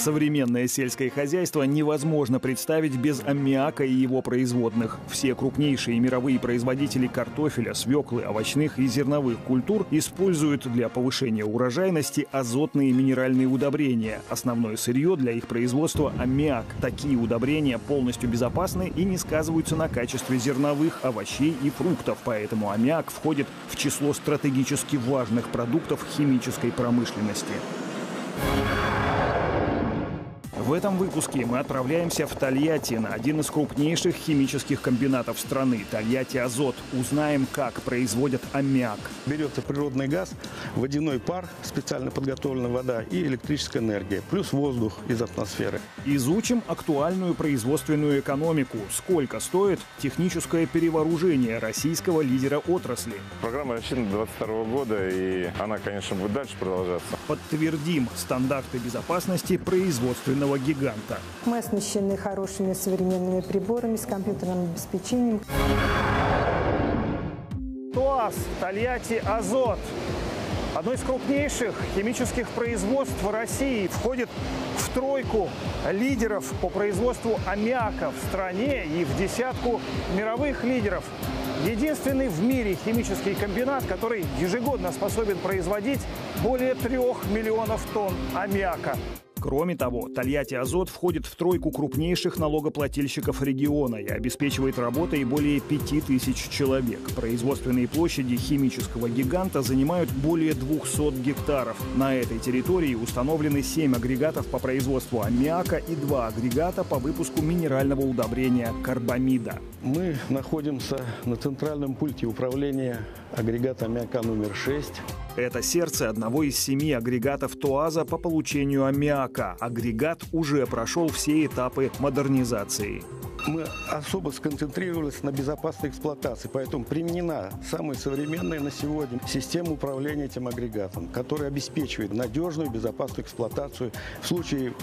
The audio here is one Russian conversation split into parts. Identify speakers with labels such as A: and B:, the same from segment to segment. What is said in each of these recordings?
A: Современное сельское хозяйство невозможно представить без аммиака и его производных. Все крупнейшие мировые производители картофеля, свеклы, овощных и зерновых культур используют для повышения урожайности азотные минеральные удобрения. Основное сырье для их производства – аммиак. Такие удобрения полностью безопасны и не сказываются на качестве зерновых, овощей и фруктов, поэтому аммиак входит в число стратегически важных продуктов химической промышленности. В этом выпуске мы отправляемся в Тольятти на один из крупнейших химических комбинатов страны – Тольятти Азот. Узнаем, как производят аммиак.
B: Берется природный газ, водяной пар, специально подготовленная вода и электрическая энергия, плюс воздух из атмосферы.
A: Изучим актуальную производственную экономику. Сколько стоит техническое перевооружение российского лидера отрасли?
C: Программа рассчитана до 2022 года, и она, конечно, будет дальше продолжаться.
A: Подтвердим стандарты безопасности производственного гиганта.
D: Мы оснащены хорошими современными приборами с компьютерным обеспечением.
A: ТОАС, Тольятти, Азот. Одно из крупнейших химических производств России входит в тройку лидеров по производству аммиака в стране и в десятку мировых лидеров. Единственный в мире химический комбинат, который ежегодно способен производить более трех миллионов тонн аммиака. Кроме того, Тольятти Азот входит в тройку крупнейших налогоплательщиков региона и обеспечивает работой более 5000 человек. Производственные площади химического гиганта занимают более 200 гектаров. На этой территории установлены 7 агрегатов по производству аммиака и 2 агрегата по выпуску минерального удобрения карбамида.
B: Мы находимся на центральном пульте управления агрегата аммиака номер 6.
A: Это сердце одного из семи агрегатов ТОАЗа по получению аммиака. Агрегат уже прошел все этапы модернизации.
B: Мы особо сконцентрировались на безопасной эксплуатации, поэтому применена самая современная на сегодня система управления этим агрегатом, которая обеспечивает надежную безопасную эксплуатацию в случае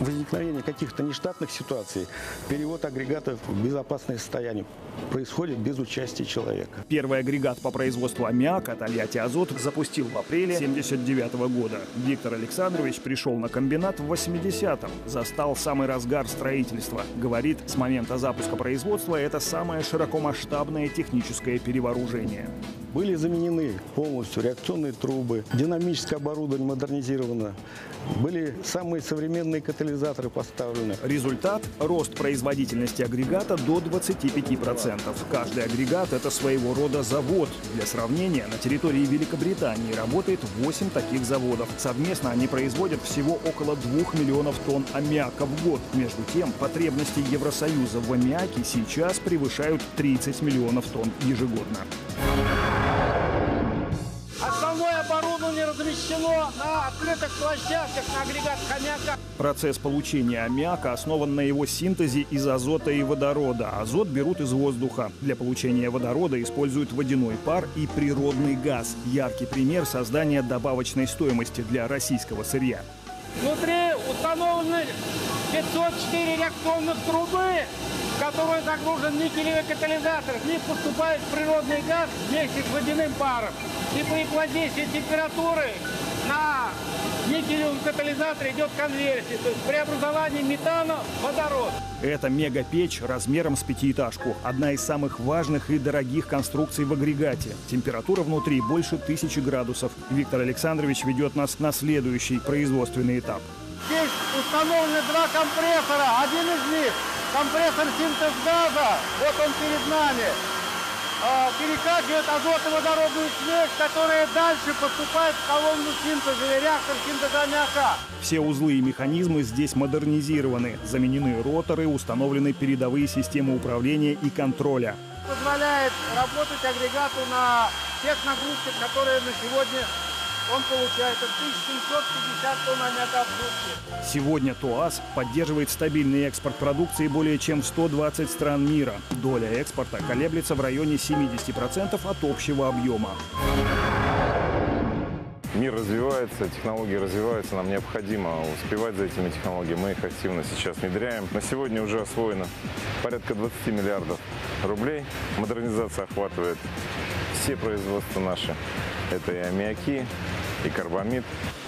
B: возникновения каких-то нештатных ситуаций, перевод агрегатов в безопасное состояние происходит без участия человека.
A: Первый агрегат по производству аммиака Тольятти Азот запустил в апреле 1979 года. Виктор Александрович пришел на комбинат в 80-м, застал самый разгар строительства. Говорит, с момента запуска производства это самое широкомасштабное техническое перевооружение.
B: Были заменены полностью реакционные трубы, динамическое оборудование модернизировано, были самые современные катализаторы поставлены.
A: Результат – рост производительности агрегата до 25%. Каждый агрегат – это своего рода завод. Для сравнения, на территории Великобритании работает 8 таких заводов. Совместно они производят всего около 2 миллионов тонн аммиака в год. Между тем, потребности Евросоюза в аммиаке сейчас превышают 30 миллионов тонн ежегодно.
E: Размещено на открытых площадках на агрегат аммиака.
A: Процесс получения аммиака основан на его синтезе из азота и водорода. Азот берут из воздуха. Для получения водорода используют водяной пар и природный газ. Яркий пример создания добавочной стоимости для российского сырья.
E: Внутри установлены 504 реакционных трубы, в которые загружен никелевый катализатор. В них поступает природный газ вместе с водяным паром. И при их воздействии температуры на никелевом катализаторе идет конверсия, то есть преобразование метана в водород.
A: Это мегапечь размером с пятиэтажку. Одна из самых важных и дорогих конструкций в агрегате. Температура внутри больше тысячи градусов. Виктор Александрович ведет нас на следующий производственный этап.
E: Здесь установлены два компрессора. Один из них компрессор синтез газа. Вот он перед нами. А, Перекачивает азотно-водородную смесь, которая дальше поступает в колонну синтеза или реактор синтеза аммиака.
A: Все узлы и механизмы здесь модернизированы. Заменены роторы, установлены передовые системы управления и контроля.
E: Позволяет работать агрегату на тех нагрузках, которые на сегодня он получает. Это 1750 тонн аммиака в сутки.
A: Сегодня ТОАС поддерживает стабильный экспорт продукции более чем в 120 стран мира. Доля экспорта колеблется в районе 70% от общего объема.
C: Мир развивается, технологии развиваются, нам необходимо успевать за этими технологиями. Мы их активно сейчас внедряем. На сегодня уже освоено порядка 20 миллиардов рублей. Модернизация охватывает все производства наши. Это и аммиаки, и карбамид.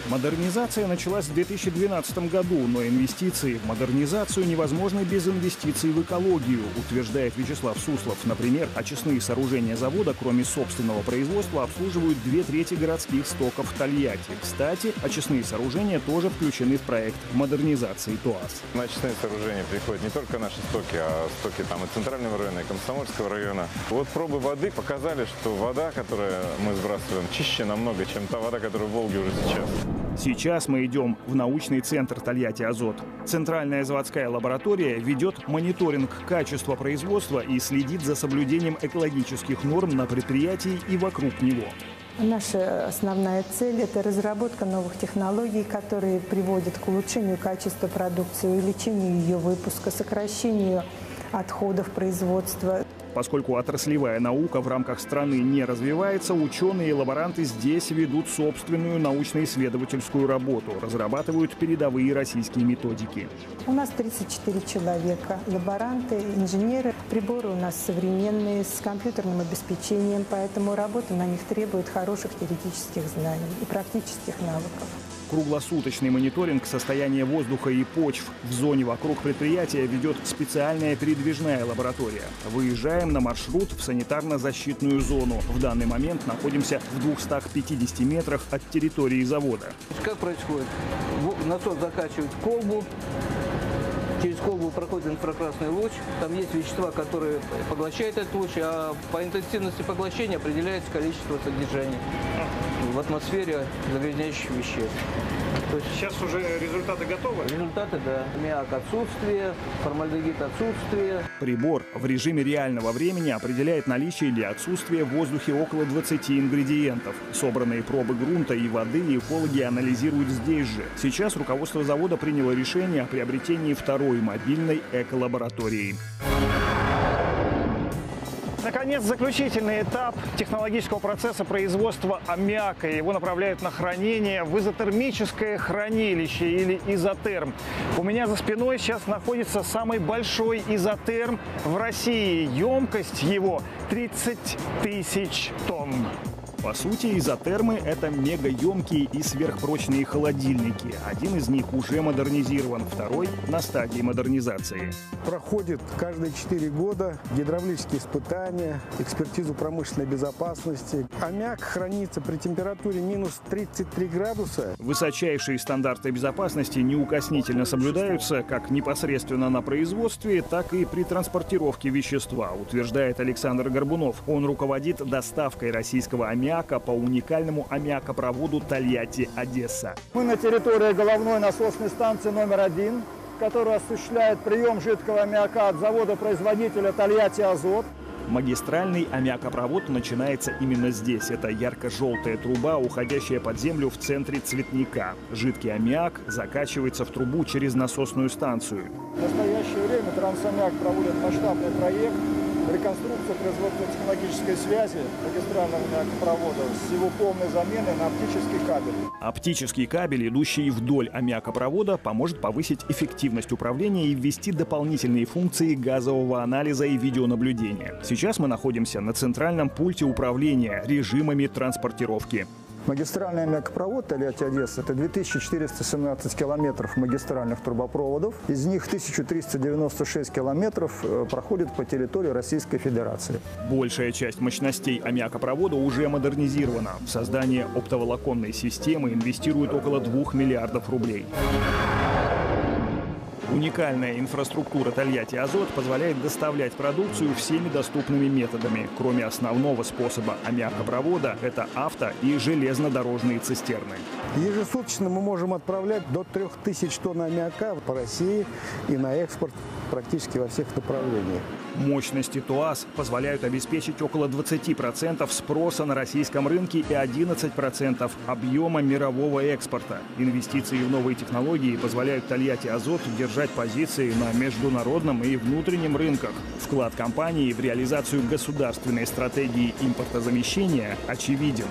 A: Модернизация началась в 2012 году, но инвестиции в модернизацию невозможны без инвестиций в экологию, утверждает Вячеслав Суслов. Например, очистные сооружения завода, кроме собственного производства, обслуживают две трети городских стоков в Тольятти. Кстати, очистные сооружения тоже включены в проект модернизации ТОАС.
C: На очистные сооружения приходят не только наши стоки, а стоки там и Центрального района, и Комсомольского района. Вот пробы воды показали, что вода, которую мы сбрасываем, чище намного, чем та вода, которая в Волге уже сейчас.
A: Сейчас мы идем в научный центр Тольятти «Азот». Центральная заводская лаборатория ведет мониторинг качества производства и следит за соблюдением экологических норм на предприятии и вокруг него.
D: Наша основная цель – это разработка новых технологий, которые приводят к улучшению качества продукции, увеличению ее выпуска, сокращению отходов производства.
A: Поскольку отраслевая наука в рамках страны не развивается, ученые и лаборанты здесь ведут собственную научно-исследовательскую работу, разрабатывают передовые российские методики.
D: У нас 34 человека, лаборанты, инженеры. Приборы у нас современные, с компьютерным обеспечением, поэтому работа на них требует хороших теоретических знаний и практических навыков.
A: Круглосуточный мониторинг состояния воздуха и почв в зоне вокруг предприятия ведет специальная передвижная лаборатория. Выезжаем на маршрут в санитарно-защитную зону. В данный момент находимся в 250 метрах от территории завода.
F: Как происходит? Насос закачивает колбу, через колбу проходит инфракрасный луч. Там есть вещества, которые поглощают этот луч, а по интенсивности поглощения определяется количество содержания в атмосфере загрязняющих веществ.
A: То есть сейчас уже результаты готовы?
F: Результаты, да. Аммиак отсутствие, формальдегид отсутствие.
A: Прибор в режиме реального времени определяет наличие или отсутствие в воздухе около 20 ингредиентов. Собранные пробы грунта и воды экологи анализируют здесь же. Сейчас руководство завода приняло решение о приобретении второй мобильной эколаборатории. Наконец, заключительный этап технологического процесса производства аммиака. Его направляют на хранение в изотермическое хранилище или изотерм. У меня за спиной сейчас находится самый большой изотерм в России. Емкость его 30 тысяч тонн. По сути, изотермы – это мегаемкие и сверхпрочные холодильники. Один из них уже модернизирован, второй – на стадии модернизации.
B: Проходит каждые 4 года гидравлические испытания, экспертизу промышленной безопасности. Аммиак хранится при температуре минус 33 градуса.
A: Высочайшие стандарты безопасности неукоснительно соблюдаются как непосредственно на производстве, так и при транспортировке вещества, утверждает Александр Горбунов. Он руководит доставкой российского аммиака аммиака по уникальному аммиакопроводу Тольятти-Одесса.
G: Мы на территории головной насосной станции номер один, которая осуществляет прием жидкого аммиака от завода-производителя Тольятти Азот.
A: Магистральный аммиакопровод начинается именно здесь. Это ярко-желтая труба, уходящая под землю в центре цветника. Жидкий аммиак закачивается в трубу через насосную станцию.
G: В настоящее время Трансаммиак проводит масштабный проект реконструкция производственно-технологической связи магистрального аммиакопровода с его полной заменой на оптический кабель.
A: Оптический кабель, идущий вдоль аммиакопровода, поможет повысить эффективность управления и ввести дополнительные функции газового анализа и видеонаблюдения. Сейчас мы находимся на центральном пульте управления режимами транспортировки.
G: Магистральный аммиакопровод Тольятти-Одесса – это 2417 километров магистральных трубопроводов. Из них 1396 километров э, проходит по территории Российской Федерации.
A: Большая часть мощностей аммиакопровода уже модернизирована. В создание оптоволоконной системы инвестируют около 2 миллиардов рублей. Уникальная инфраструктура Тольятти Азот позволяет доставлять продукцию всеми доступными методами, кроме основного способа аммиакопровода – это авто и железнодорожные цистерны.
B: Ежесуточно мы можем отправлять до 3000 тонн аммиака по России и на экспорт практически во всех направлениях.
A: Мощности ТУАЗ позволяют обеспечить около 20% спроса на российском рынке и 11% объема мирового экспорта. Инвестиции в новые технологии позволяют Тольятти Азот держать позиции на международном и внутреннем рынках. Вклад компании в реализацию государственной стратегии импортозамещения очевиден.